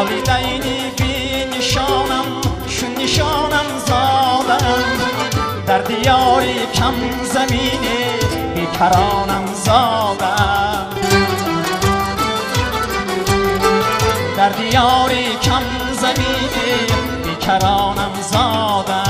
والدینی بی نشانم شون نشانم زادم در دیاری کم زمینی بیکرانم زادم در دیاری کم زمینی بیکرانم زادم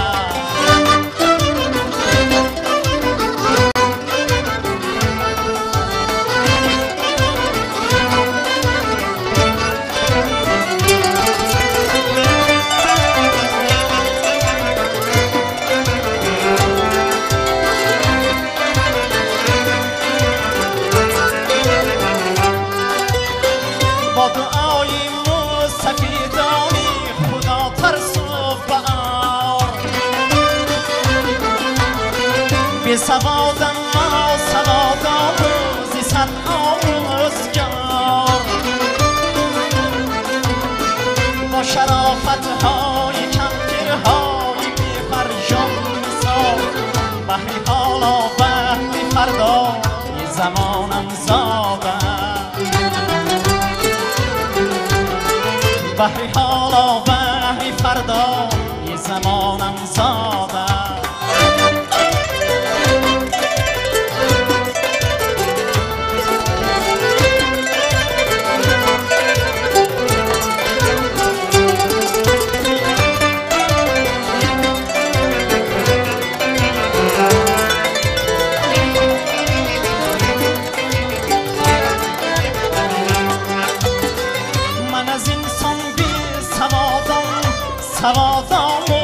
بی سوادم ما سواد آموزی صد آموزگار با شرافت های های بی فرجام مثال بحری حالا بحری فردا زمانم زادم بحری حالا بحری فردا زمانم زادم سوادان